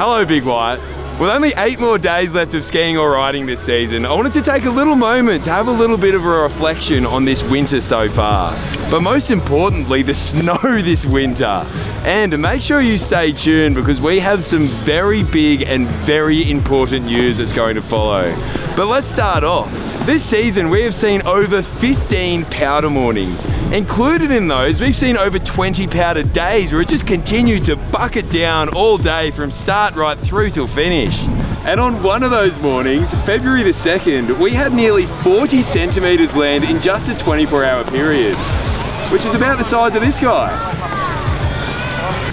Hello, Big White. With only eight more days left of skiing or riding this season, I wanted to take a little moment to have a little bit of a reflection on this winter so far. But most importantly, the snow this winter. And make sure you stay tuned because we have some very big and very important news that's going to follow. But let's start off. This season, we have seen over 15 powder mornings. Included in those, we've seen over 20 powder days where it just continued to bucket down all day from start right through till finish. And on one of those mornings, February the 2nd, we had nearly 40 centimeters land in just a 24 hour period, which is about the size of this guy.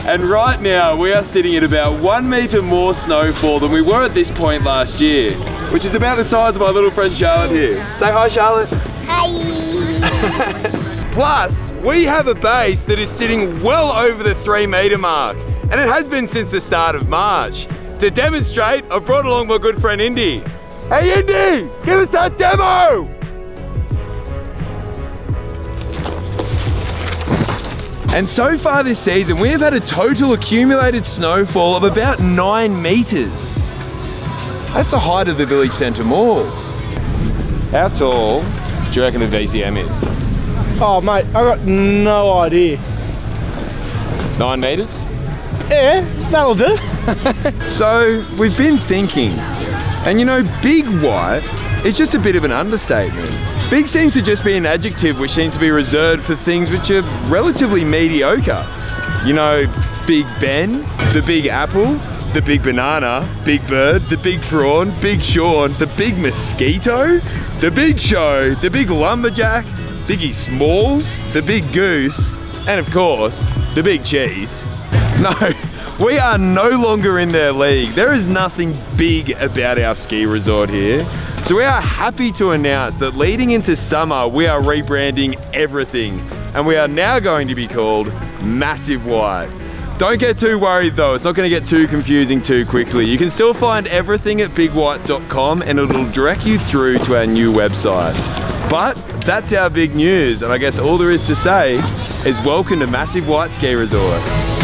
And right now, we are sitting at about one meter more snowfall than we were at this point last year which is about the size of my little friend Charlotte here. Say hi, Charlotte. Hi. Plus, we have a base that is sitting well over the three meter mark, and it has been since the start of March. To demonstrate, I've brought along my good friend Indy. Hey Indy, give us that demo! And so far this season, we have had a total accumulated snowfall of about nine meters. That's the height of the village centre mall. How tall do you reckon the VCM is? Oh mate, I've got no idea. Nine metres? Yeah, that'll do. so we've been thinking, and you know, big white is just a bit of an understatement. Big seems to just be an adjective which seems to be reserved for things which are relatively mediocre. You know, Big Ben, the Big Apple, the big banana, big bird, the big prawn, big Sean, the big mosquito, the big show, the big lumberjack, Biggie Smalls, the big goose, and of course, the big cheese. No, we are no longer in their league. There is nothing big about our ski resort here. So we are happy to announce that leading into summer, we are rebranding everything. And we are now going to be called Massive White. Don't get too worried though, it's not going to get too confusing too quickly. You can still find everything at bigwhite.com and it'll direct you through to our new website. But that's our big news, and I guess all there is to say is welcome to Massive White Ski Resort.